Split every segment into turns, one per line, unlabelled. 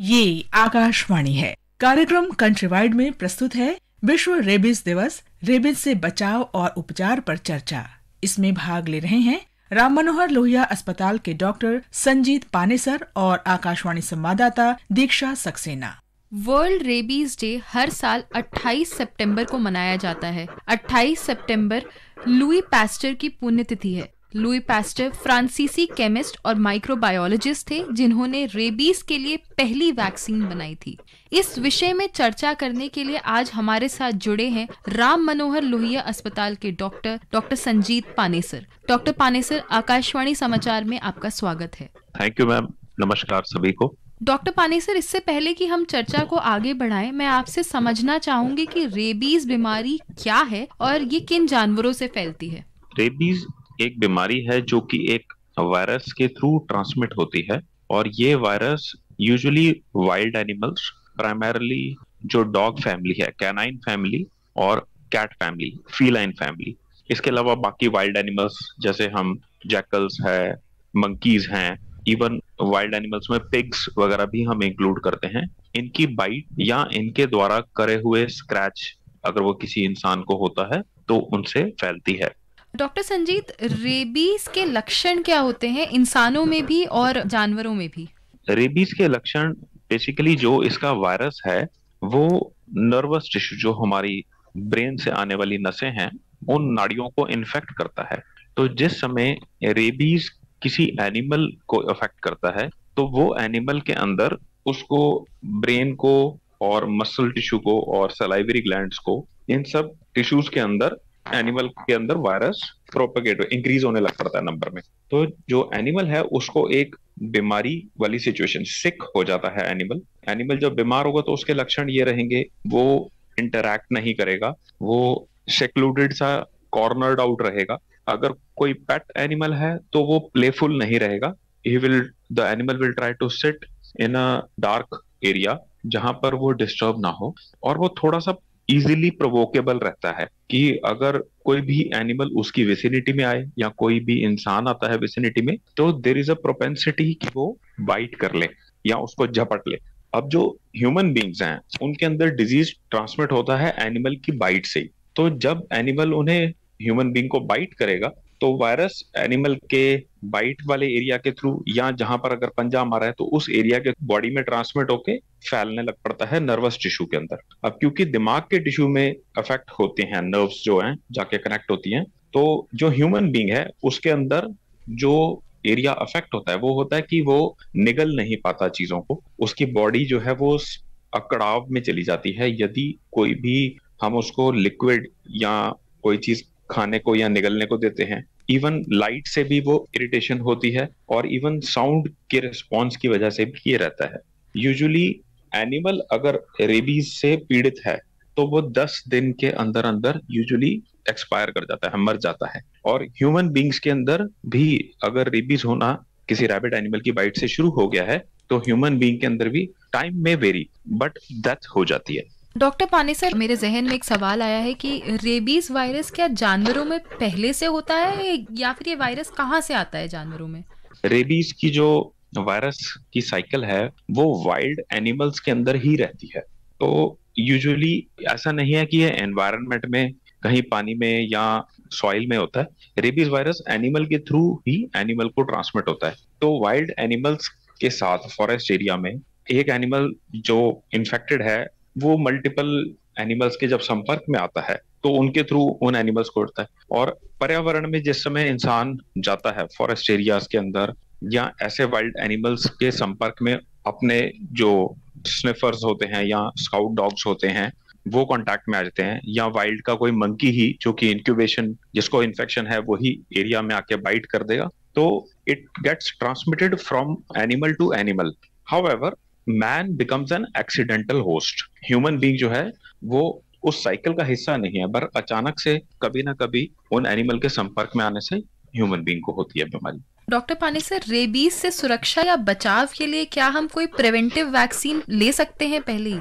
ये आकाशवाणी है। कार्यक्रम कंट्री वाइड में प्रस्तुत है विश्व रेबिस दिवस रेबिस से बचाव और उपचार पर चर्चा। इसमें भाग ले रहे हैं राम मनोहर लोहिया अस्पताल के डॉक्टर संजीत पानेसर और आकाशवाणी संवाददाता Diksha Saxena.
World rabies day हर साल 28 सितंबर को मनाया जाता है। 28 सितंबर लुई पैस्टर की पुण्यतिथि है। लुई पैस्टर फ्रांसीसी केमिस्ट और माइक्रोबायोलॉजिस्ट थे जिन्होंने रेबीज के लिए पहली वैक्सीन बनाई थी। इस विषय में चर्चा करने के लिए आज हमारे साथ जुड़े हैं राम मनोहर लोहिया अस्पताल के doctor doctor Sanjeet Panesar. Doctor Panesar Akashvani समाचार में आपका स्वागत है।
थैंक यू मैम नमस्कार सभी को।
डॉक्टर पानेसर इससे पहले कि हम चर्चा को आगे बढ़ाएँ मैं आपसे समझना चाहूँगी कि रेबीज बीमारी क्या है और ये किन जानवरों से फैलती है?
रेबीज एक बीमारी है जो कि एक वायरस के थ्रू ट्रांसमिट होती है और ये virus usually wild animals primarily जो डॉग फैमिली है कैनाइन फैमिली और कैट फैमिली फीलाइन फैमिली इसके अलावा बाकी वाइल्ड एनिमल्स जैसे हम जैकल्स है मंकीज हैं इवन वाइल्ड एनिमल्स में पिग्स वगैरह भी हम इंक्लूड करते हैं. इनकी बाइट या इनके द्वारा करे हुए स्क्रैच अगर वो किसी इंसान को होता है तो उनसे फैलती है।
डॉक्टर संजीत, रेबीज के लक्षण क्या होते हैं इंसानों में भी और जानवरों में भी?
रेबीज के लक्षण बेसिकली जो इसका वायरस है, वो नर्वस टिश्यू जो हमारी ब्रेन से आने वाली नसें हैं, उन नाड़ियों को इन्फेक्ट करता है। तो जिस समय रेबीज किसी एनिमल को अफेक्ट करता है तो वो एनिमल के अंदर उसको ब्रेन को और मसल टिश्यू को और सलाइवरी ग्लैंड्स को, इन सब टिश्यूज के अंदर एनिमल के अंदर वायरस प्रोपेगेट इंक्रीज होने लग पड़ता है नंबर में। तो जो एनिमल है, उसको एक बीमारी वाली सिचुएशन सिक हो जाता है एनिमल एनिमल जब बीमार होगा तो उसके लक्षण ये रहेंगे, वो इंटरैक्ट नहीं करेगा, वो सेक्लूडेड सा कॉर्नर्ड आउट रहेगा। अगर कोई पेट एनिमल है तो वो प्लेफुल नहीं रहेगा। He will the animal will try to sit in a dark area जहाँ पर वो डिस्टर्ब ना हो। और वो थोड़ा सा इजीली प्रोवोकेबल रहता है कि अगर कोई भी एनिमल उसकी विसिनिटी में आए या कोई भी इंसान आता है विसिनिटी में तो देर इज़ अ प्रोपेंसिटी कि वो बाइट कर ले या उसको झपट ले। अब जो ह्यूमन बींग्स हैं, उनके अंदर डिज़ीज़ ट्रांसमिट होता है एनिमल की बाइट से तो जब एनिमल उन्हें ह्यूमन बींग को बाइट करेगा तो वायरस एनिमल के बाइट वाले एरिया के थ्रू या जहाँ पर अगर पंजा मारा है तो उस एरिया के बॉडी में ट्रांसमिट होके फैलने लग पड़ता है नर्वस टिश्यू के अंदर। अब क्योंकि दिमाग के टिश्यू में अफेक्ट होते हैं नर्व्स जो हैं, जाके कनेक्ट होती हैं तो जो ह्यूमन बींग है, उसके अंदर जो एरिया अफेक्ट होता है, वो होता है कि वो निगल नहीं पाता चीज़ों को। उसकी बॉडी जो है, वो अकड़ाव में चली जाती है। यदि कोई भी हम उसको लिक्विड या कोई चीज़ खाने को या निगलने को देते हैं। इवन लाइट से भी वो इरिटेशन होती है और इवन साउंड के रिस्पॉन्स की वजह से भी ये रहता है। यूजुअली एनिमल अगर रेबीज से पीड़ित है तो वो 10 दिन के अंदर अंदर यूजुअली एक्सपायर कर जाता है, मर जाता है। और ह्यूमन बींग्स के अंदर भी अगर रेबीज होना किसी रैबिट एनिमल की बाइट से शुरू हो गया है तो ह्यूमन बींग के अंदर भी टाइम में वेरी बट डेथ हो जाती है।
डॉक्टर पाने सर मेरे जहन में एक सवाल आया है कि रेबीज वायरस क्या जानवरों में पहले से होता है या फिर ये वायरस कहाँ से आता है जानवरों में?
रेबीज की जो वायरस की साइकिल है, वो वाइल्ड एनिमल्स के अंदर ही रहती है। तो यूजुअली ऐसा नहीं है कि ये एनवायरनमेंट में, कहीं पानी में या सॉइल में होता है। रेबीज वायरस एनिमल के थ्रू ही एनिमल को ट्रांसमिट होता है। तो वाइल्ड एनिमल्स के साथ फॉरेस्ट एरिया में, एक एनिमल जो इन्फेक्टेड है वो मल्टीपल एनिमल्स के जब संपर्क में आता है तो उनके थ्रू उन एनिमल्स को उड़ता है। और पर्यावरण में जिस समय इंसान जाता है फॉरेस्ट एरियाज़ के अंदर, या ऐसे वाइल्ड एनिमल्स के संपर्क में अपने जो स्निफर्स होते हैं, या स्काउट डॉग्स होते हैं, वो कांटेक्ट में आ जाते हैं। या वाइल्ड का कोई मंकी ही, जो कि इंक्यूबेशन जिसको इन्फेक्शन है वही एरिया में आके बाइट कर देगा। तो it gets transmitted from animal to animal how man becomes an accidental host human being जो है वो उस साइकिल का हिस्सा नहीं है पर अचानक से कभी ना कभी उन एनिमल के संपर्क में आने से ह्यूमन बींग को होती है बीमारी।
डॉक्टर पानी सर रेबीज से सुरक्षा या बचाव के लिए क्या हम कोई प्रिवेंटिव वैक्सीन ले सकते हैं पहले? ही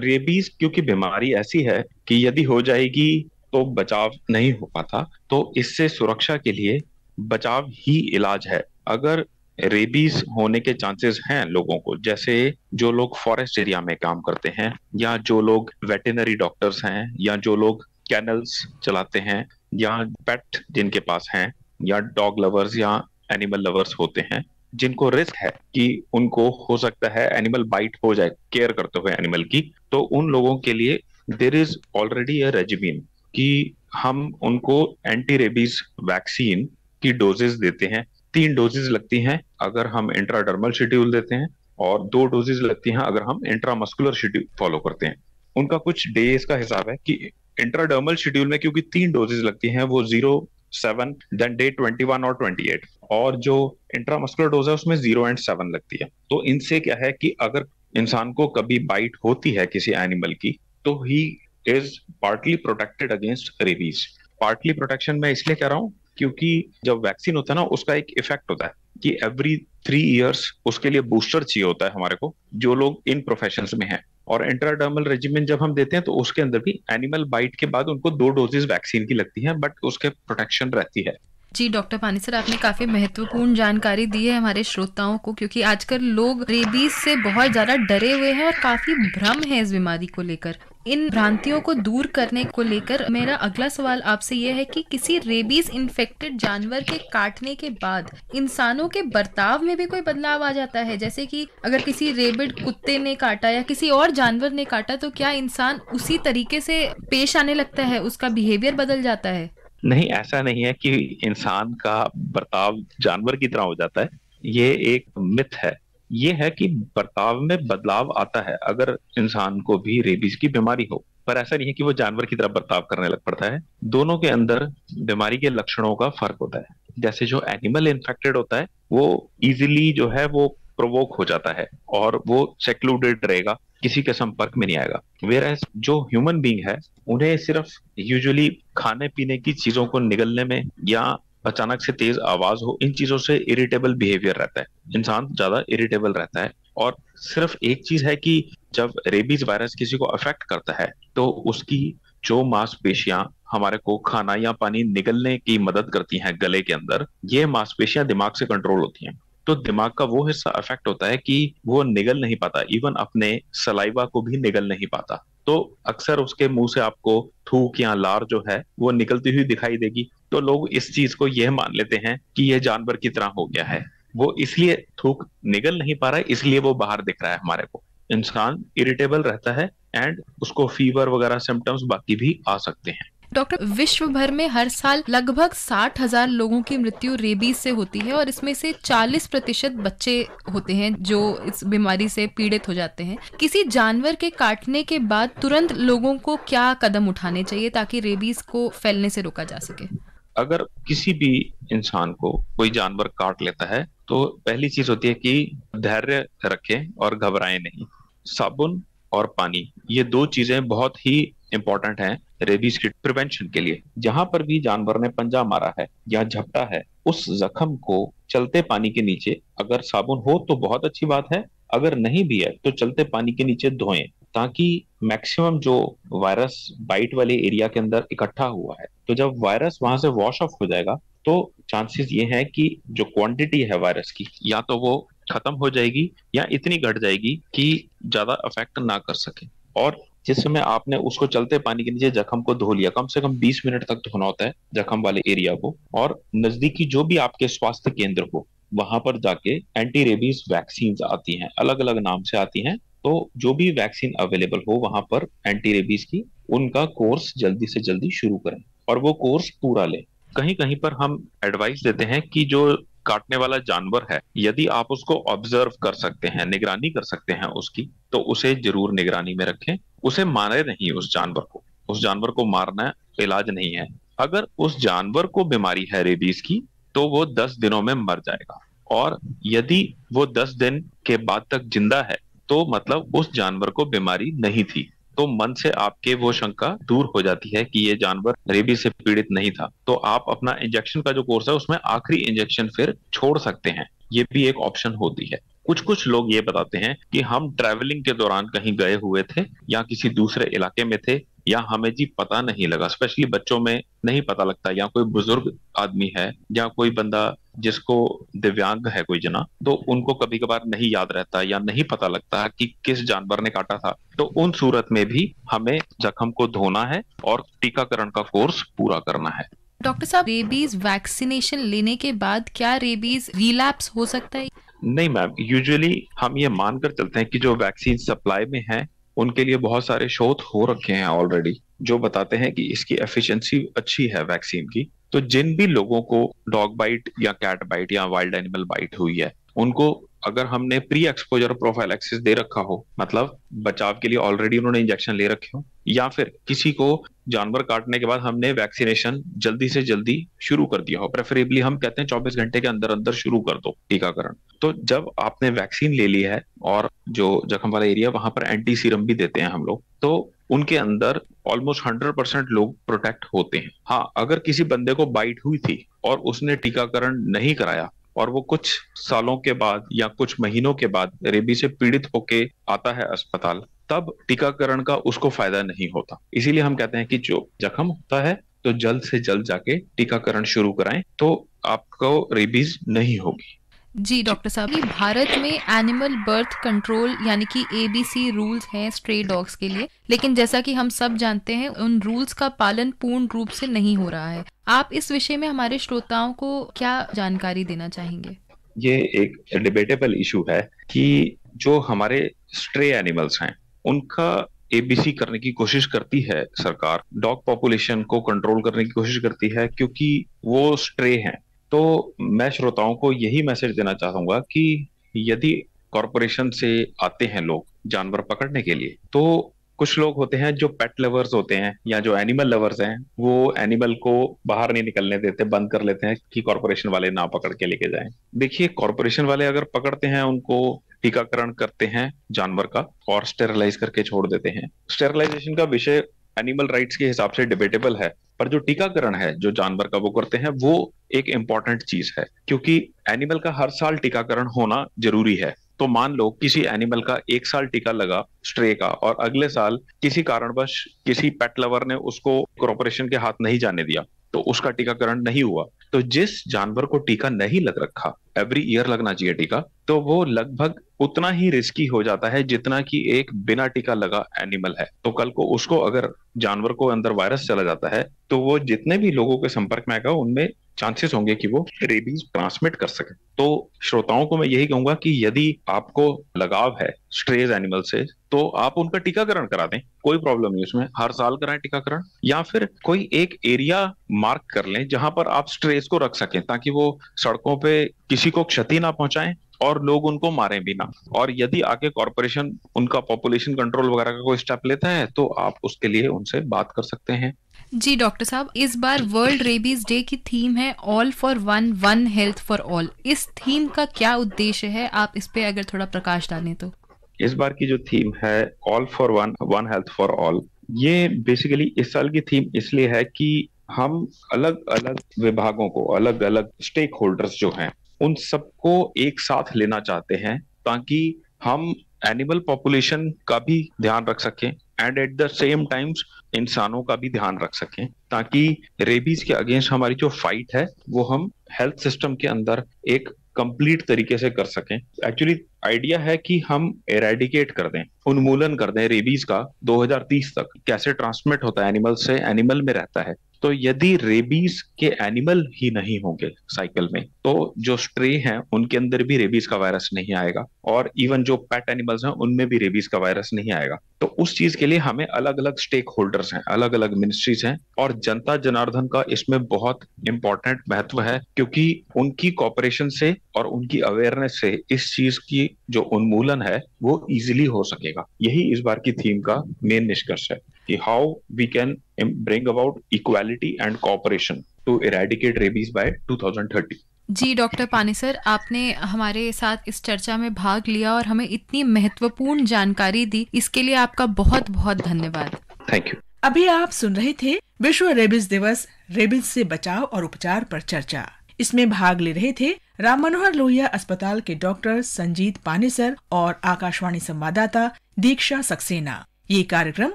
रेबीज क्योंकि बीमारी ऐसी है कि यदि हो जाएगी तो बचाव नहीं हो पाता तो इससे सुरक्षा के लिए बचाव ही इलाज है। अगर रेबीज होने के चांसेस हैं लोगों को। जैसे जो लोग फॉरेस्ट एरिया में काम करते हैं, या जो लोग वेटेनरी डॉक्टर्स हैं, या जो लोग कैनल्स चलाते हैं, या पेट जिनके पास हैं, या डॉग लवर्स या एनिमल लवर्स होते हैं, जिनको रिस्क है कि उनको हो सकता है एनिमल बाइट हो जाए केयर करते हुए एनिमल की तो उन लोगों के लिए देर इज़ ऑलरेडी अ रेजिमिन कि हम उनको एंटी रेबीज वैक्सीन की डोजेस देते हैं तीन डोजेज लगती हैं अगर हम इंट्राडर्मल शेड्यूल देते हैं और दो डोजेज लगती हैं अगर हम इंट्रामस्कुलर शेड्यूल फॉलो करते हैं। उनका कुछ डेज़ का हिसाब है कि इंट्राडर्मल शेड्यूल में क्योंकि तीन डोजेज लगती हैं, वो zero seven then day twenty one और ट्वेंटी एट और जो इंट्रामस्कुलर डोज है, उसमें ज़ीरो एंड सेवन लगती है। तो इनसे क्या है कि अगर इंसान को कभी बाइट होती है किसी एनिमल की तो he is partly protected against rabies partly protection मैं इसलिए कह रहा हूँ क्योंकि जब वैक्सीन होता है ना, उसका एक इफ़ेक्ट होता है कि एवरी थ्री इयर्स उसके लिए बूस्टर चाहिए होता है हमारे को, जो लोग इन प्रोफेशंस में हैं। और इंट्राडर्मल रेजिमेंट जब हम देते हैं तो उसके अंदर भी एनिमल बाइट के बाद उनको दो डोजेज वैक्सीन की लगती है बट उसके प्रोटेक्शन रहती है।
जी डॉक्टर पानी सर, आपने काफ़ी महत्वपूर्ण जानकारी दी है हमारे श्रोताओं को, क्योंकि आजकल लोग रेबीज से बहुत ज़्यादा डरे हुए हैं और काफ़ी भ्रम है इस बीमारी को लेकर। इन भ्रांतियों को दूर करने को लेकर मेरा अगला सवाल आपसे यह है कि किसी रेबीज इन्फेक्टेड जानवर के काटने के बाद इंसानों के बर्ताव में भी कोई बदलाव आ जाता है? जैसे कि अगर किसी रेबिड कुत्ते ने काटा या किसी और जानवर ने काटा तो क्या इंसान उसी तरीके से पेश आने लगता है? उसका बिहेवियर बदल जाता है।
नहीं, ऐसा नहीं है कि इंसान का बर्ताव जानवर की तरह हो जाता है। ये एक मिथ है। ये है कि बर्ताव में बदलाव आता है, अगर इंसान को भी रेबीज की बीमारी हो। पर ऐसा नहीं है कि वो जानवर की तरह बर्ताव करने लग पड़ता है। दोनों के अंदर बीमारी के लक्षणों का फ़र्क होता है। जैसे जो एनिमल इन्फेक्टेड होता है, वो इजिली जो है, वो प्रोवोक हो जाता है और वो सेक्लूडेड रहेगा, किसी के संपर्क में नहीं आएगा। वेर जो ह्यूमन बींग है, उन्हें सिर्फ़ यूजुअली खाने पीने की चीज़ों को निगलने में या अचानक से तेज आवाज़ हो, इन चीज़ों से इरिटेबल बिहेवियर रहता है। इंसान ज़्यादा इरिटेबल रहता है और सिर्फ़ एक चीज़ है कि जब रेबीज वायरस किसी को अफेक्ट करता है तो उसकी जो मांसपेशियाँ हमारे को खाना या पानी निगलने की मदद करती हैं गले के अंदर, ये मांसपेशियाँ दिमाग से कंट्रोल होती हैं। तो दिमाग का वो हिस्सा अफेक्ट होता है कि वो निगल नहीं पाता इवन अपने सलाइवा को भी निगल नहीं पाता। तो अक्सर उसके मुँह से आपको थूक या लार जो है, वो निकलती हुई दिखाई देगी। तो लोग इस चीज़ को यह मान लेते हैं कि यह जानवर की तरह हो गया है। वो इसलिए थूक निकल नहीं पा रहा है, इसलिए वो बाहर दिख रहा है हमारे को। इंसान इरिटेबल रहता है एंड उसको फीवर वगैरह, सिम्टम्स बाकी भी आ सकते हैं।
डॉक्टर विश्व भर में हर साल लगभग साठ हज़ार लोगों की मृत्यु रेबीज से होती है और इसमें से 40 प्रतिशत बच्चे होते हैं जो इस बीमारी से पीड़ित हो जाते हैं। किसी जानवर के काटने के बाद तुरंत लोगों को क्या कदम उठाने चाहिए ताकि रेबीज को फैलने से रोका जा सके?
अगर किसी भी इंसान को कोई जानवर काट लेता है तो पहली चीज़ होती है कि धैर्य रखें और घबराएँ नहीं। साबुन और पानी, ये दो चीज़ें बहुत ही इंपॉर्टेंट हैं। रेबीज की प्रिवेंशन के लिए। जहाँ पर भी जानवर ने पंजा मारा है या झपटा है, उस जख्म को चलते पानी के नीचे, अगर साबुन हो तो बहुत अच्छी बात है, अगर नहीं भी है तो चलते पानी के नीचे धोएँ, ताकि मैक्सिमम जो वायरस बाइट वाले एरिया के अंदर इकट्ठा हुआ है। तो जब वायरस वहाँ से वॉश ऑफ़ हो जाएगा तो चांसेस ये है कि जो क्वांटिटी है वायरस की, या तो वो खत्म हो जाएगी या इतनी घट जाएगी कि ज़्यादा अफेक्ट ना कर सके। और जिस समय आपने उसको चलते पानी के नीचे जख्म को धो लिया, कम से कम 20 मिनट तक धोना होता है जख्म वाले एरिया को और नजदीकी जो भी आपके स्वास्थ्य केंद्र हो, वहाँ पर जाके एंटी रेबीज वैक्सीन आती हैं अलग अलग नाम से आती हैं तो जो भी वैक्सीन अवेलेबल हो, वहाँ पर एंटी रेबीज की, उनका कोर्स जल्दी से जल्दी शुरू करें और वो कोर्स पूरा लें। कहीं कहीं पर हम एडवाइस देते हैं कि जो काटने वाला जानवर है, यदि आप उसको ऑब्ज़र्व कर सकते हैं, निगरानी कर सकते हैं उसकी तो उसे ज़रूर निगरानी में रखें। उसे मारे नहीं उस जानवर को। उस जानवर को मारना इलाज नहीं है। अगर उस जानवर को बीमारी है रेबीज की तो वो दस दिनों में मर जाएगा। और यदि वो दस दिन के बाद तक ज़िंदा है तो मतलब उस जानवर को बीमारी नहीं थी। तो मन से आपके वो शंका दूर हो जाती है कि ये जानवर रेबी से पीड़ित नहीं था। तो आप अपना इंजेक्शन का जो कोर्स है, उसमें आखिरी इंजेक्शन फिर छोड़ सकते हैं। ये भी एक ऑप्शन होती है। कुछ कुछ लोग ये बताते हैं कि हम ट्रैवलिंग के दौरान कहीं गए हुए थे या किसी दूसरे इलाके में थे या हमें जी पता नहीं लगा स्पेशली बच्चों में नहीं पता लगता या कोई बुज़ुर्ग आदमी है या कोई बंदा जिसको दिव्यांग है कोई जना तो उनको कभी कभार नहीं याद रहता या नहीं पता लगता कि किस जानवर ने काटा था। तो उन सूरत में भी हमें जख्म को धोना है और टीकाकरण का कोर्स पूरा करना है।
डॉक्टर साहब रेबीज वैक्सीनेशन लेने के बाद क्या रेबीज रिलैप्स हो सकता है?
नहीं मैम यूजुअली हम ये मानकर चलते हैं कि जो वैक्सीन सप्लाई में है, उनके लिए बहुत सारे शोध हो रखे हैं ऑलरेडी जो बताते हैं कि इसकी एफिशिएंसी अच्छी है वैक्सीन की। तो जिन भी लोगों को डॉग बाइट या कैट बाइट या वाइल्ड एनिमल बाइट हुई है, उनको अगर हमने प्री एक्सपोजर प्रोफ़ाइल एक्सेस दे रखा हो मतलब बचाव के लिए ऑलरेडी उन्होंने इंजेक्शन ले रखे हो, या फिर किसी को जानवर काटने के बाद हमने वैक्सीनेशन जल्दी से जल्दी शुरू कर दिया हो प्रेफरेबली हम कहते हैं 24 घंटे के अंदर अंदर शुरू कर दो टीकाकरण। तो जब आपने वैक्सीन ले ली है, और जो जख्म वाला एरिया वहाँ पर एंटी सीरम भी देते हैं हम लोग तो उनके अंदर ऑलमोस्ट हंड्रेड परसेंट लोग प्रोटेक्ट होते हैं। हाँ अगर किसी बंदे को बाइट हुई थी और उसने टीकाकरण नहीं कराया और वो कुछ सालों के बाद या कुछ महीनों के बाद रेबी से पीड़ित होके आता है अस्पताल, तब टीकाकरण का उसको फ़ायदा नहीं होता। इसीलिए हम कहते हैं कि जो जख्म होता है तो जल्द से जल्द जाके टीकाकरण शुरू कराएँ तो आपको रेबीज नहीं होगी।
जी डॉक्टर साहब। ये भारत में एनिमल बर्थ कंट्रोल यानी कि एबीसी रूल्स हैं स्ट्रे डॉग्स के लिए। लेकिन जैसा कि हम सब जानते हैं उन रूल्स का पालन पूर्ण रूप से नहीं हो रहा है। आप इस विषय में हमारे श्रोताओं को क्या जानकारी देना चाहेंगे?
ये एक डिबेटेबल इशू है कि जो हमारे स्ट्रे एनिमल्स हैं उनका एबीसी करने की कोशिश करती है सरकार। डॉग पॉपुलेशन को कंट्रोल करने की कोशिश करती है क्योंकि वो स्ट्रे हैं। तो मैं श्रोताओं को यही मैसेज देना चाहूँगा कि यदि कॉरपोरेशन से आते हैं लोग जानवर पकड़ने के लिए तो कुछ लोग होते हैं जो पेट लवर्स होते हैं या जो एनिमल लवर्स हैं, वो एनिमल को बाहर नहीं निकलने देते, बंद कर लेते हैं कि कॉरपोरेशन वाले ना पकड़ के लेके जाएँ। देखिए कॉरपोरेशन वाले अगर पकड़ते हैं, उनको टीकाकरण करते हैं जानवर का और स्टेरलाइज करके छोड़ देते हैं। स्टेरलाइजेशन का विषय एनिमल राइट्स के हिसाब से डिबेटेबल है, पर जो टीकाकरण है, जो जानवर का वो करते हैं, वो एक इंपॉर्टेंट चीज़ है, क्योंकि एनिमल का हर साल टीकाकरण होना ज़रूरी है। तो मान लो, किसी एनिमल का एक साल टीका लगा स्ट्रे का, और अगले साल किसी कारणवश किसी पेट लवर ने उसको कॉर्पोरेशन के हाथ नहीं जाने दिया तो उसका टीकाकरण नहीं हुआ। तो जिस जानवर को टीका नहीं लग रखा एवरी ईयर लगना चाहिए टीका तो वो लगभग उतना ही रिस्की हो जाता है जितना कि एक बिना टीका लगा एनिमल है। तो कल को उसको अगर जानवर को अंदर वायरस चला जाता है तो वो जितने भी लोगों के संपर्क में आएगा, उनमें चांसेस होंगे कि वो रेबीज ट्रांसमिट कर सके। तो श्रोताओं को मैं यही कहूँगा कि यदि आपको लगाव है स्ट्रेज एनिमल से तो आप उनका टीकाकरण करा दें। कोई प्रॉब्लम नहीं उसमें। हर साल कराएँ टीकाकरण। या फिर कोई एक एरिया मार्क कर लें जहाँ पर आप स्ट्रेस को रख सकें, ताकि वो सड़कों पे किसी को क्षति ना पहुंचाएँ और लोग उनको मारें भी ना। और यदि आगे कॉरपोरेशन उनका पॉपुलेशन कंट्रोल वगैरह का कोई स्टेप लेता है तो आप उसके लिए उनसे बात कर सकते हैं।
जी डॉक्टर साहब इस बार वर्ल्ड रेबीज डे की थीम है all for one one health for all इस थीम का क्या उद्देश्य है? आप इस पे अगर थोड़ा प्रकाश डालें तो।
इस बार की जो थीम है all for one one health for all ये बेसिकली इस साल की थीम इसलिए है कि हम अलग अलग विभागों को अलग अलग स्टेक होल्डर्स जो हैं उन सबको एक साथ लेना चाहते हैं ताकि हम एनिमल पॉपुलेशन का भी ध्यान रख सकें and at the same times इंसानों का भी ध्यान रख सकें ताकि रेबीज के अगेंस्ट हमारी जो फाइट है, वो हम हेल्थ सिस्टम के अंदर एक कंप्लीट तरीके से कर सकें। एक्चुअली आइडिया है कि हम एरेडिकेट कर दें, उन्मूलन कर दें रेबीज का 2030 तक। कैसे ट्रांसमिट होता है एनिमल से? एनिमल में रहता है। तो यदि रेबीज के एनिमल ही नहीं होंगे साइकिल में तो जो स्ट्रे हैं, उनके अंदर भी रेबीज का वायरस नहीं आएगा और इवन जो पेट एनिमल्स हैं, उनमें भी रेबीज का वायरस नहीं आएगा। तो उस चीज़ के लिए हमें अलग अलग स्टेक होल्डर्स हैं अलग अलग मिनिस्ट्रीज हैं और जनता जनार्दन का इसमें बहुत इंपॉर्टेंट महत्व है, क्योंकि उनकी कॉपरेशन से और उनकी अवेयरनेस से इस चीज़ की जो उन्मूलन है वो इजिली हो सकेगा। यही इस बार की थीम का मेन निष्कर्ष है कि how we can bring about equality and cooperation to eradicate rabies by 2030.
जी डॉक्टर पानी सर आपने हमारे साथ इस चर्चा में भाग लिया और हमें इतनी महत्वपूर्ण जानकारी दी। इसके लिए आपका बहुत बहुत धन्यवाद।
थैंक यू
अभी आप सुन रहे थे विश्व रेबिस दिवस रेबिस से बचाव और उपचार पर चर्चा। इसमें भाग ले रहे थे राम मनोहर लोहिया अस्पताल के डॉक्टर संजीत पानेसर और आकाशवाणी संवाददाता दीक्षा सक्सेना। ये कार्यक्रम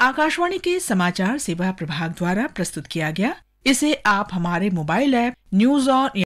आकाशवाणी के समाचार सेवा प्रभाग द्वारा प्रस्तुत किया गया। इसे आप हमारे मोबाइल ऐप, न्यूज़ ऑन